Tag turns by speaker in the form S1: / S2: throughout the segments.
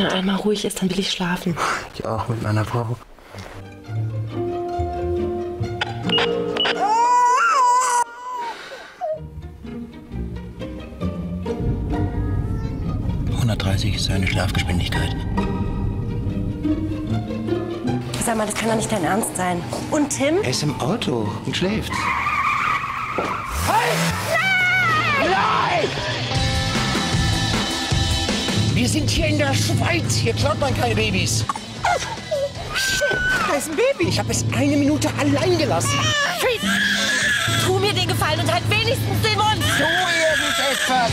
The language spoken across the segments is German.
S1: er einmal ruhig ist, dann will ich schlafen.
S2: Ich auch mit meiner Frau. ...130 ist seine Schlafgeschwindigkeit.
S1: Sag mal, das kann doch nicht dein Ernst sein. Und Tim?
S2: Er ist im Auto und schläft.
S3: Wir sind hier in der Schweiz. Hier klaut man keine Babys. Da ist ein Baby. Ich habe es eine Minute allein gelassen.
S1: Tu mir den Gefallen und halt wenigstens den Mund.
S3: So irgendetwas.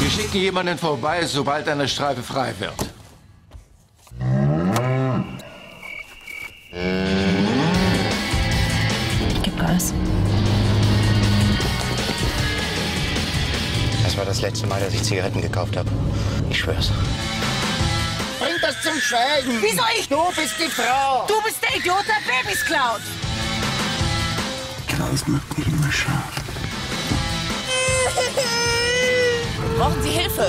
S4: Wir schicken jemanden vorbei, sobald eine Streife frei wird.
S1: Gib Gas.
S2: War das letzte Mal, dass ich Zigaretten gekauft habe. Ich schwör's.
S3: Bring das zum Schweigen.
S5: Wieso ich?
S3: Du bist die Frau.
S5: Du bist der Idiot, der Babys klaut.
S2: Klaus macht mich immer scharf.
S5: Brauchen Sie Hilfe?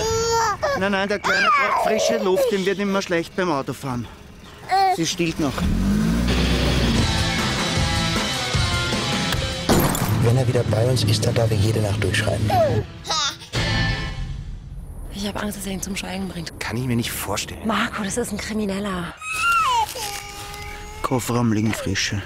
S6: Nein, nein, der Kleine braucht frische Luft, dem wird immer schlecht beim Autofahren. Sie stillt noch.
S2: Wenn er wieder bei uns ist, dann darf er jede Nacht durchschreiben.
S1: Ich habe Angst, dass er ihn zum Schweigen bringt.
S2: Kann ich mir nicht vorstellen.
S1: Marco, das ist ein Krimineller.
S6: Kofferraum liegen frische.